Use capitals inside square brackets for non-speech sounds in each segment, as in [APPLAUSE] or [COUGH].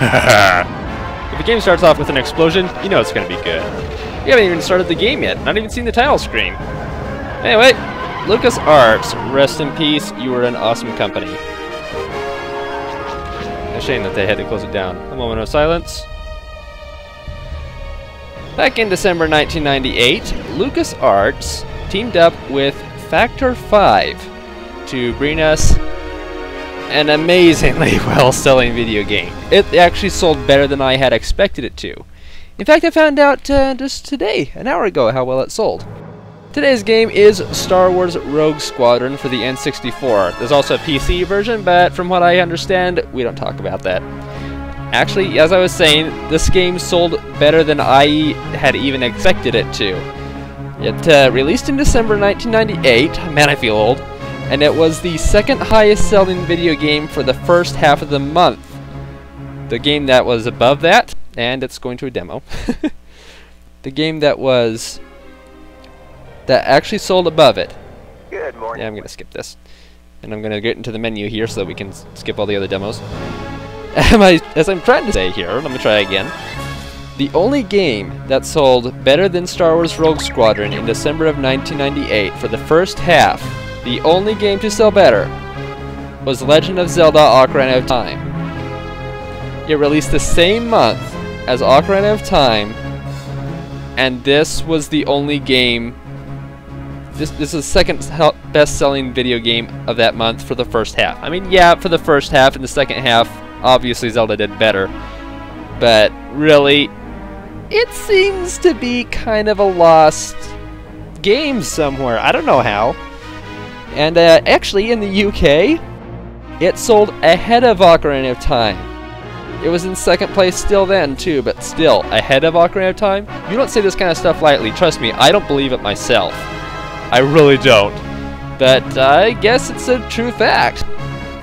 [LAUGHS] if the game starts off with an explosion, you know it's going to be good. You haven't even started the game yet, not even seen the title screen. Anyway, Lucas Arts, rest in peace, you were an awesome company. A shame that they had to close it down. A moment of silence. Back in December 1998, Lucas Arts teamed up with Factor 5 to bring us an amazingly [LAUGHS] well-selling video game. It actually sold better than I had expected it to. In fact, I found out uh, just today, an hour ago, how well it sold. Today's game is Star Wars Rogue Squadron for the N64. There's also a PC version, but from what I understand, we don't talk about that. Actually, as I was saying, this game sold better than I had even expected it to. It uh, released in December 1998, man I feel old, and it was the second highest selling video game for the first half of the month. The game that was above that, and it's going to a demo, [LAUGHS] the game that was, that actually sold above it. Good morning. Yeah, I'm going to skip this. And I'm going to get into the menu here so that we can skip all the other demos. [LAUGHS] I, as I'm trying to say here, let me try again. The only game that sold better than Star Wars Rogue Squadron in December of 1998 for the first half, the only game to sell better, was Legend of Zelda Ocarina of Time. It released the same month as Ocarina of Time, and this was the only game this, this is the second best-selling video game of that month for the first half. I mean, yeah, for the first half and the second half, obviously Zelda did better. But really, it seems to be kind of a lost game somewhere. I don't know how. And uh, actually, in the UK, it sold ahead of Ocarina of Time. It was in second place still then, too, but still, ahead of Ocarina of Time? You don't say this kind of stuff lightly. Trust me, I don't believe it myself. I really don't. But I guess it's a true fact.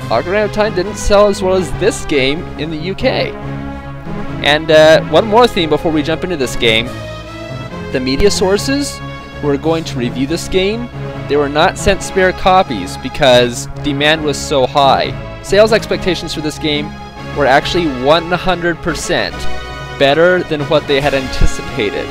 Ocarina of Time didn't sell as well as this game in the UK. And uh, one more thing before we jump into this game. The media sources who are going to review this game, they were not sent spare copies because demand was so high. Sales expectations for this game were actually 100% better than what they had anticipated.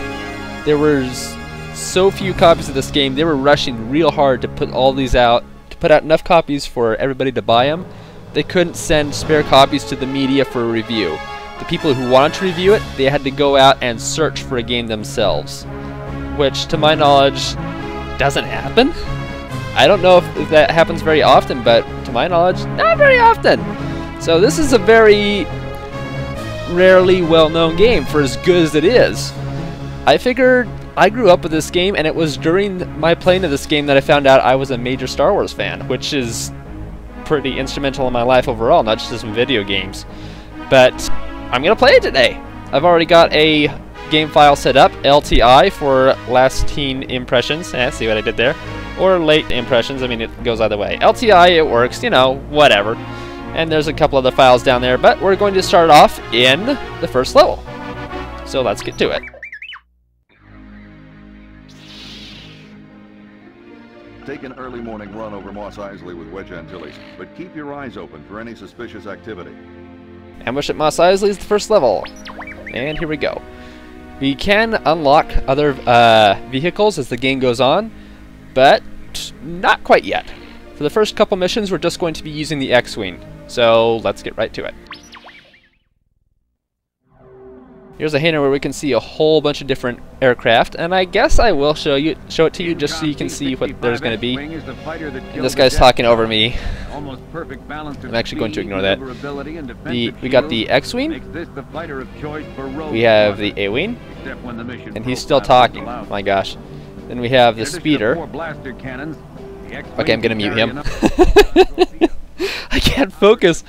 There was so few copies of this game, they were rushing real hard to put all these out, to put out enough copies for everybody to buy them. They couldn't send spare copies to the media for a review. The people who wanted to review it, they had to go out and search for a game themselves. Which, to my knowledge, doesn't happen. I don't know if that happens very often, but to my knowledge, not very often. So this is a very rarely well-known game for as good as it is. I figured I grew up with this game, and it was during my playing of this game that I found out I was a major Star Wars fan, which is pretty instrumental in my life overall, not just in video games. But I'm going to play it today. I've already got a game file set up, LTI, for lasting impressions. Eh, see what I did there? Or late impressions, I mean, it goes either way. LTI, it works, you know, whatever. And there's a couple other files down there, but we're going to start off in the first level. So let's get to it. Take an early morning run over Mos Eisley with Wedge Antilles, but keep your eyes open for any suspicious activity. Ambush at Mos Eisley is the first level. And here we go. We can unlock other uh, vehicles as the game goes on, but not quite yet. For the first couple missions, we're just going to be using the X-Wing. So let's get right to it. Here's a hangar where we can see a whole bunch of different aircraft, and I guess I will show you show it to you just so you can see what there's going to be. And this guy's talking over me. I'm actually going to ignore that. The we got the X-wing. We have the A-wing, and he's still talking. My gosh. Then we have the speeder. Okay, I'm gonna mute him. [LAUGHS] I can't focus.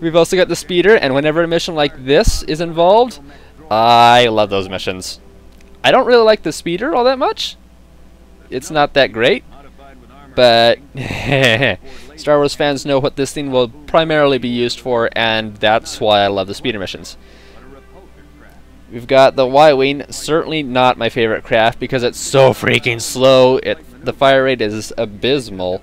We've also got the speeder, and whenever a mission like this is involved, I love those missions. I don't really like the speeder all that much. It's not that great. But [LAUGHS] Star Wars fans know what this thing will primarily be used for, and that's why I love the speeder missions. We've got the Y-Wing, certainly not my favorite craft because it's so freaking slow. It The fire rate is abysmal.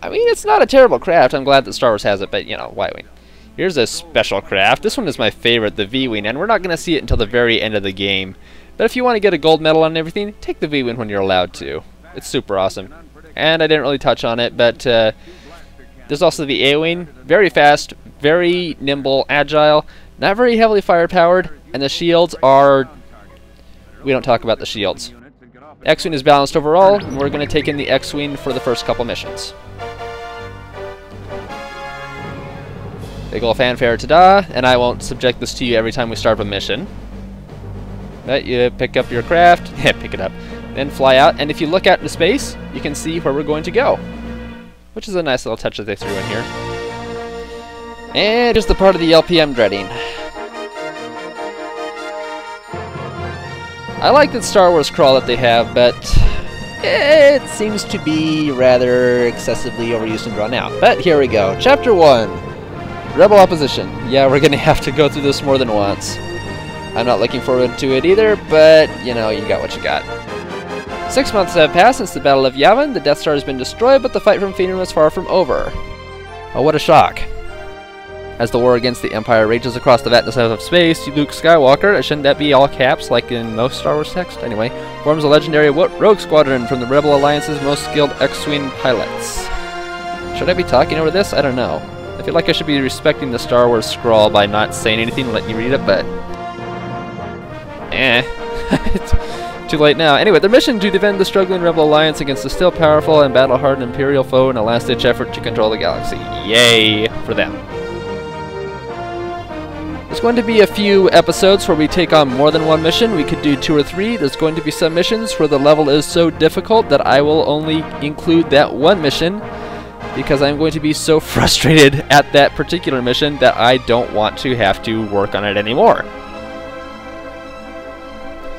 I mean, it's not a terrible craft. I'm glad that Star Wars has it, but, you know, Y-Wing. Here's a special craft. This one is my favorite, the V-Wing, and we're not going to see it until the very end of the game. But if you want to get a gold medal on everything, take the V-Wing when you're allowed to. It's super awesome. And I didn't really touch on it, but uh, there's also the A-Wing. Very fast, very nimble, agile, not very heavily firepowered, and the shields are... We don't talk about the shields. X-Wing is balanced overall, and we're going to take in the X-Wing for the first couple missions. Big ol' fanfare ta-da, and I won't subject this to you every time we start a mission. But you pick up your craft, [LAUGHS] yeah, pick it up, then fly out, and if you look out into space, you can see where we're going to go. Which is a nice little touch that they threw in here. And just the part of the LP I'm dreading. I like that Star Wars crawl that they have, but it seems to be rather excessively overused and drawn out. But here we go. Chapter 1. Rebel Opposition. Yeah, we're gonna [LAUGHS] have to go through this more than once. I'm not looking forward to it either, but, you know, you got what you got. Six months have passed since the Battle of Yavin. The Death Star has been destroyed, but the fight from Phoenix is far from over. Oh, what a shock. As the war against the Empire rages across the vastness of space, Luke Skywalker, shouldn't that be all caps like in most Star Wars text? Anyway, forms a legendary Rogue Squadron from the Rebel Alliance's most skilled X-Wing pilots. Should I be talking over this? I don't know. I feel like I should be respecting the Star Wars scroll by not saying anything and letting you read it, but... Eh. It's [LAUGHS] too late now. Anyway, their mission to defend the struggling Rebel Alliance against a still powerful and battle-hardened Imperial foe in a last-ditch effort to control the galaxy. Yay for them. There's going to be a few episodes where we take on more than one mission. We could do two or three. There's going to be some missions where the level is so difficult that I will only include that one mission because I'm going to be so [LAUGHS] frustrated at that particular mission that I don't want to have to work on it anymore.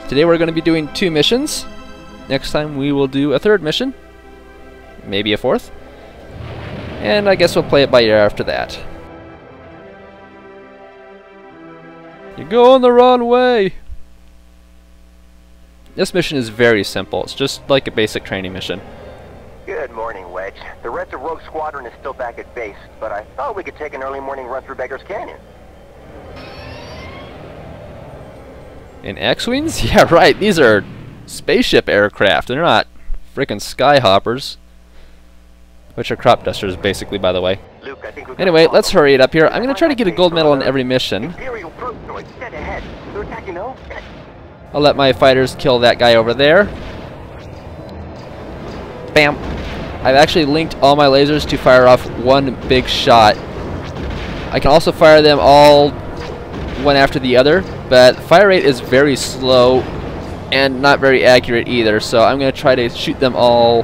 Today we're going to be doing two missions. Next time we will do a third mission. Maybe a fourth. And I guess we'll play it by ear after that. You're going the wrong way! This mission is very simple. It's just like a basic training mission. Good morning, Wedge. The rest of Rogue Squadron is still back at base, but I thought we could take an early morning run through Beggar's Canyon. In X-Wings? [LAUGHS] Yeah, right. These are spaceship aircraft. They're not freaking skyhoppers. Which are crop dusters, basically, by the way. Luke, anyway, let's hurry it up here. I'm going to try to get a gold medal on every mission. I'll let my fighters kill that guy over there. Bam. I've actually linked all my lasers to fire off one big shot. I can also fire them all one after the other, but fire rate is very slow and not very accurate either, so I'm going to try to shoot them all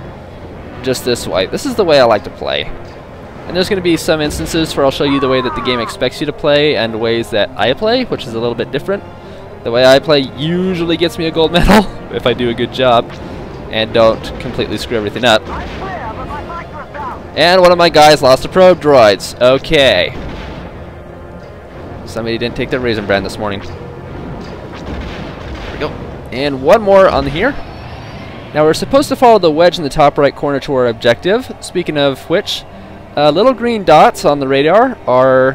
just this way. This is the way I like to play. And there's going to be some instances where I'll show you the way that the game expects you to play and ways that I play, which is a little bit different. The way I play usually gets me a gold [LAUGHS] medal, if I do a good job and don't completely screw everything up. And one of my guys lost a probe droids. Okay. Somebody didn't take their Raisin Bran this morning. There we go. And one more on here. Now we're supposed to follow the wedge in the top right corner to our objective. Speaking of which, uh, little green dots on the radar are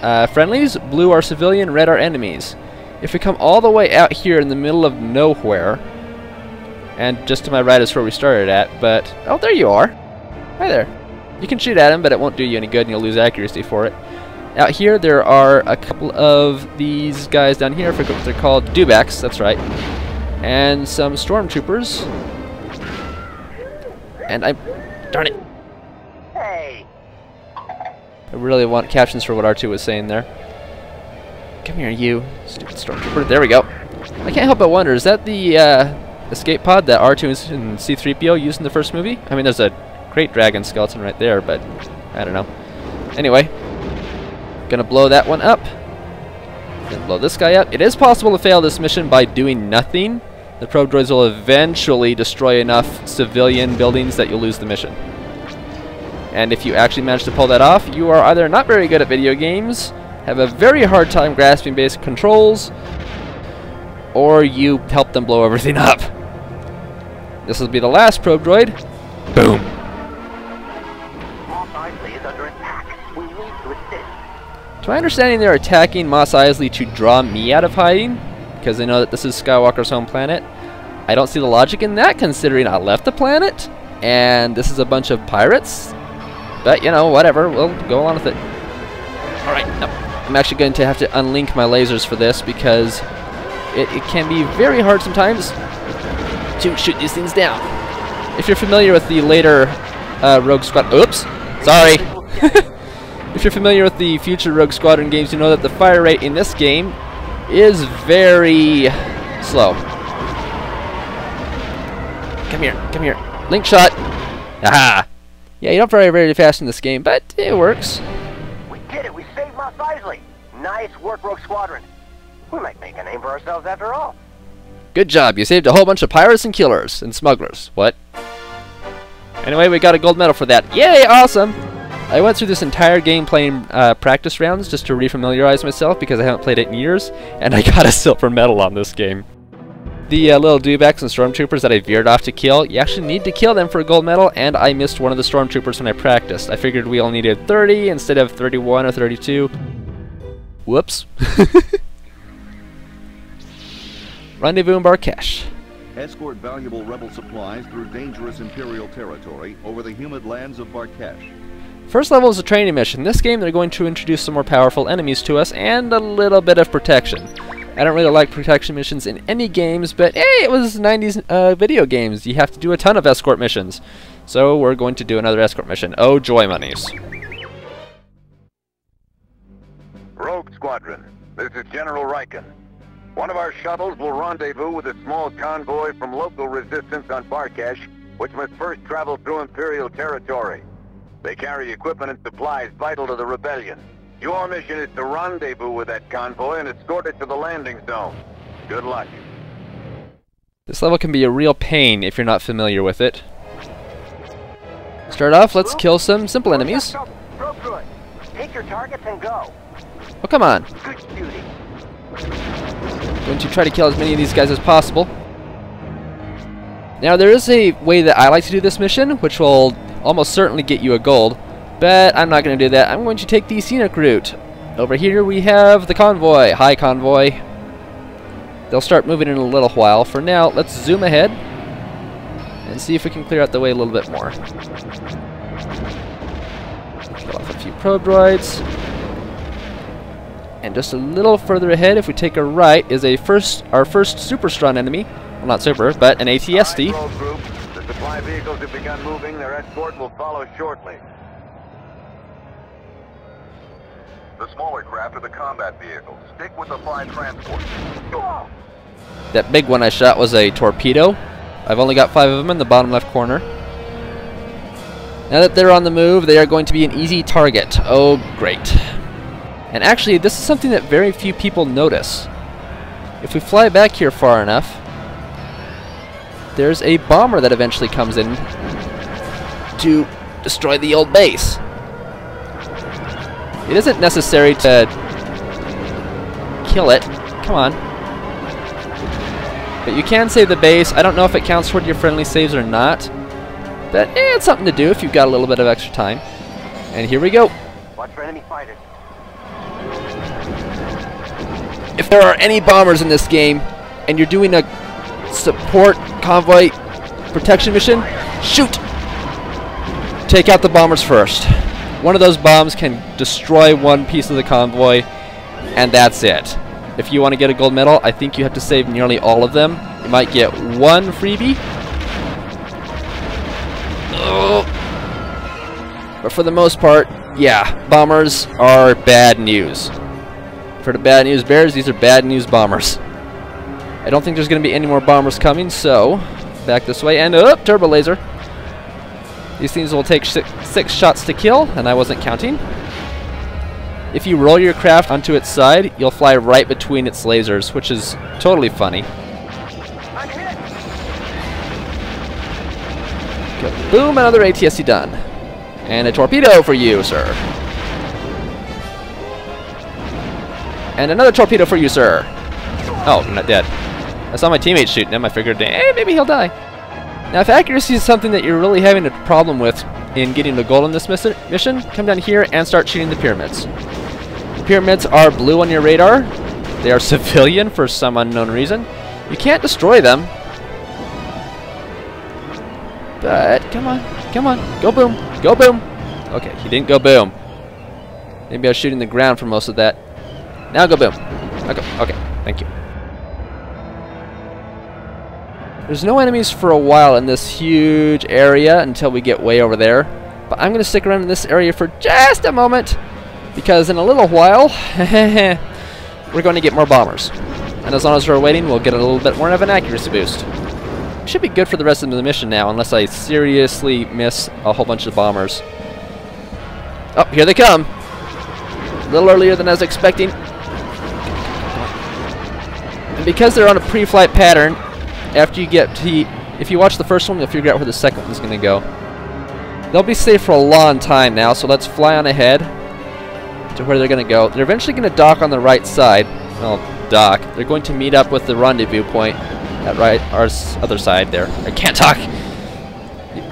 uh, friendlies, blue are civilian, red are enemies. If we come all the way out here in the middle of nowhere, and just to my right is where we started at, but... Oh, there you are. Hi there. You can shoot at him, but it won't do you any good, and you'll lose accuracy for it. Out here, there are a couple of these guys down here. I forget what they're called. Dewbacks, that's right. And some stormtroopers. And I... Darn it. Hey! I really want captions for what R2 was saying there. Come here, you stupid stormtrooper. There we go. I can't help but wonder, is that the, uh, escape pod that R2 and C-3PO used in the first movie. I mean, there's a Krayt Dragon skeleton right there, but I don't know. Anyway, gonna blow that one up. Then blow this guy up. It is possible to fail this mission by doing nothing. The probe droids will eventually destroy enough civilian buildings that you'll lose the mission. And if you actually manage to pull that off, you are either not very good at video games, have a very hard time grasping basic controls, or you help them blow everything [LAUGHS] up. This will be the last probe droid. Boom. To my understanding, they're attacking Mos Eisley to draw me out of hiding, because they know that this is Skywalker's home planet. I don't see the logic in that, considering I left the planet, and this is a bunch of pirates. But, you know, whatever, we'll go along with it. Alright, no. I'm actually going to have to unlink my lasers for this, because it, it can be very hard sometimes to shoot these things down. If you're familiar with the later uh, Rogue Squad... Oops! Sorry! [LAUGHS] if you're familiar with the future Rogue Squadron games, you know that the fire rate in this game is very slow. Come here, come here. Link shot! Aha! Yeah, you don't fire very fast in this game, but it works. We did it! We saved Mos Eisley! Nice work, Rogue Squadron. We might make a name for ourselves after all. Good job, you saved a whole bunch of pirates and killers and smugglers. What? Anyway, we got a gold medal for that. Yay, awesome! I went through this entire game playing uh, practice rounds just to refamiliarize myself because I haven't played it in years, and I [LAUGHS] got a silver medal on this game. The uh, little dewbacks and stormtroopers that I veered off to kill, you actually need to kill them for a gold medal, and I missed one of the stormtroopers when I practiced. I figured we all needed 30 instead of 31 or 32. Whoops. [LAUGHS] Rendezvous in Barkhesh. Escort valuable rebel supplies through dangerous Imperial territory over the humid lands of Barkhesh. First level is a training mission. This game they're going to introduce some more powerful enemies to us and a little bit of protection. I don't really like protection missions in any games, but hey, it was 90s uh, video games. You have to do a ton of escort missions. So we're going to do another escort mission. Oh, joy monies. Rogue Squadron, this is General Rieekan. One of our shuttles will rendezvous with a small convoy from local resistance on Barkhesh, which must first travel through Imperial territory. They carry equipment and supplies vital to the rebellion. Your mission is to rendezvous with that convoy and escort it to the landing zone. Good luck. This level can be a real pain if you're not familiar with it. Start off, let's kill some simple enemies. Take your targets and go. Oh, come on. Going to try to kill as many of these guys as possible. Now, there is a way that I like to do this mission, which will almost certainly get you a gold, but I'm not going to do that. I'm going to take the scenic route. Over here we have the convoy. Hi, convoy. They'll start moving in a little while. For now, let's zoom ahead and see if we can clear out the way a little bit more. Kill off a few probe droids. And just a little further ahead, if we take a right, is a first our first super strong enemy. Well, not super, but an AT-ST. Supply vehicles have begun moving. Their escort will follow shortly. The smaller craft are the combat vehicles. Stick with the five transports. That big one I shot was a torpedo. I've only got five of them in the bottom left corner. Now that they're on the move, they are going to be an easy target. Oh, great. And actually, this is something that very few people notice. If we fly back here far enough, there's a bomber that eventually comes in to destroy the old base. It isn't necessary to kill it. Come on. But you can save the base. I don't know if it counts toward your friendly saves or not. But eh, it's something to do if you've got a little bit of extra time. And here we go. Watch for enemy fighters. If there are any bombers in this game, and you're doing a support convoy protection mission, shoot! Take out the bombers first. One of those bombs can destroy one piece of the convoy, and that's it. If you want to get a gold medal, I think you have to save nearly all of them. You might get one freebie. Oh. But for the most part, yeah, bombers are bad news. For the bad news bears, these are bad news bombers. I don't think there's going to be any more bombers coming, so back this way. And up, turbo laser. These things will take six, six shots to kill, and I wasn't counting. If you roll your craft onto its side, you'll fly right between its lasers, which is totally funny. Boom, another AT-ST done. And a torpedo for you, sir. And another torpedo for you, sir. Oh, I'm not dead. I saw my teammate shooting him. I figured, eh, maybe he'll die. Now, if accuracy is something that you're really having a problem with in getting the gold on this mission, come down here and start shooting the pyramids. The pyramids are blue on your radar. They are [LAUGHS] civilian for some unknown reason. You can't destroy them. But, come on, come on, go boom, go boom. Okay, he didn't go boom. Maybe I was shooting the ground for most of that. Now go boom. Okay, okay, thank you. There's no enemies for a while in this huge area until we get way over there. But I'm going to stick around in this area for just a moment. Because in a little while, [LAUGHS] we're going to get more bombers. And as long as we're waiting, we'll get a little bit more of an accuracy boost. Should be good for the rest of the mission now, unless I seriously miss a whole bunch of bombers. Oh, here they come! A little earlier than I was expecting. And because they're on a pre-flight pattern, after you get to... If you watch the first one, you'll figure out where the second one's going to go. They'll be safe for a long time now, so let's fly on ahead to where they're going to go. They're eventually going to dock on the right side. Well, dock. They're going to meet up with the rendezvous point at right our other side there. I can't talk.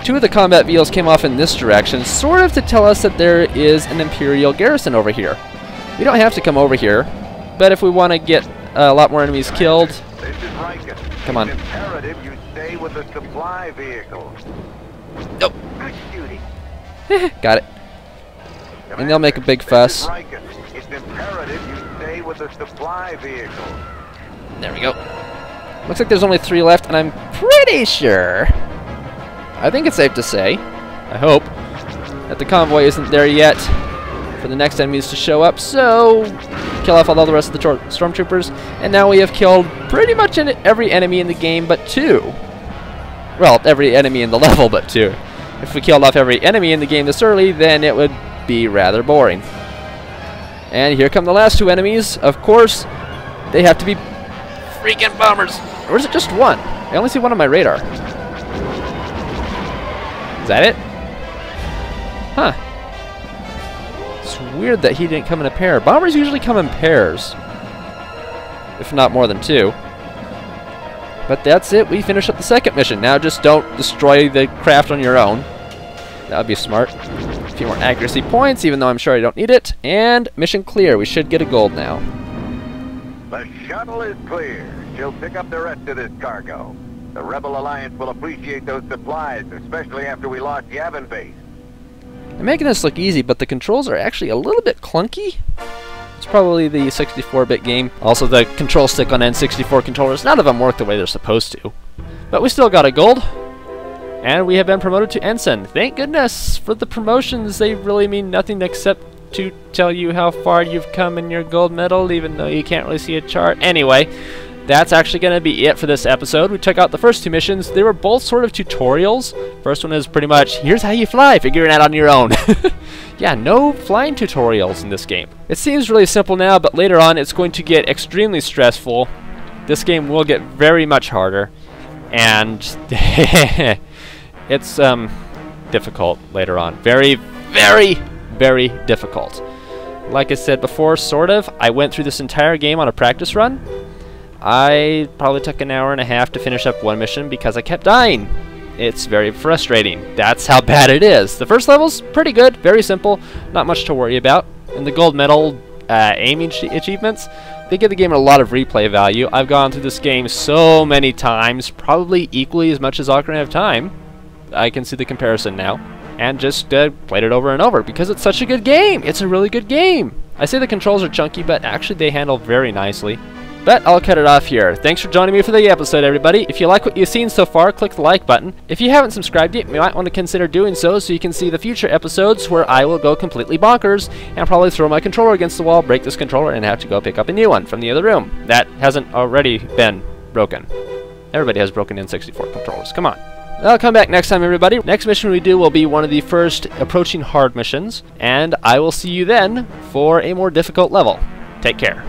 Two of the combat vehicles came off in this direction, sort of to tell us that there is an Imperial garrison over here. We don't have to come over here, but if we want to get uh, a lot more enemies killed... This is Rieekan. Come on. It's imperative you stay with the supply vehicle. Nope. Ah, Shooting. [LAUGHS] Got it. And they'll make a big fuss. This is Rieekan. It's imperative you stay with the supply vehicle. There we go. Looks like there's only three left, and I'm pretty sure, I think it's safe to say, I hope, that the convoy isn't there yet for the next enemies to show up, so kill off all the rest of the stormtroopers, and now we have killed pretty much every enemy in the game but two. Well, every enemy in the [LAUGHS] level but two. If we killed off every enemy in the game this early, then it would be rather boring. And here come the last two enemies. Of course, they have to be freaking bombers. Or is it just one? I only see one on my radar. Is that it? Huh. Weird that he didn't come in a pair. Bombers usually come in pairs. If not more than two. But that's it. We finish up the second mission. Now just don't destroy the craft on your own. That would be smart. A few more accuracy points, even though I'm sure I don't need it. And mission clear. We should get a gold now. The shuttle is clear. She'll pick up the rest of this cargo. The Rebel Alliance will appreciate those supplies, especially after we lost Yavin Base. I'm making this look easy, but the controls are actually a little bit clunky. It's probably the 64-bit game. Also, the control stick on N64 controllers, none of them work the way they're supposed to. But we still got a gold. And we have been promoted to Ensign. Thank goodness for the promotions. They really mean nothing except to tell you how far you've come in your gold medal, even though you can't really see a chart. Anyway, that's actually going to be it for this episode. We took out the first two missions. They were both sort of tutorials. First one is pretty much, here's how you fly, figure it out on your own. [LAUGHS] yeah, no flying tutorials in this game. It seems really simple now, but later on it's going to get extremely stressful. This game will get very much harder. And [LAUGHS] it's um, difficult later on. Very, very, very difficult. Like I said before, sort of, I went through this entire game on a practice run. I probably took an hour and a half to finish up one mission because I kept dying. It's very frustrating. That's how bad it is. The first level's pretty good, very simple, not much to worry about. And the gold medal uh, aiming achievements, they give the game a lot of replay value. I've gone through this game so many times, probably equally as much as Ocarina of Time. I can see the comparison now. And just uh, played it over and over because it's such a good game. It's a really good game. I say the controls are chunky, but actually they handle very nicely. But I'll cut it off here. Thanks for joining me for the episode, everybody. If you like what you've seen so far, click the like button. If you haven't subscribed yet, you might want to consider doing so so you can see the future episodes where I will go completely bonkers and probably throw my controller against the wall, break this controller, and have to go pick up a new one from the other room. That hasn't already been broken. Everybody has broken N64 controllers. Come on. I'll come back next time, everybody. Next mission we do will be one of the first approaching hard missions, and I will see you then for a more difficult level. Take care.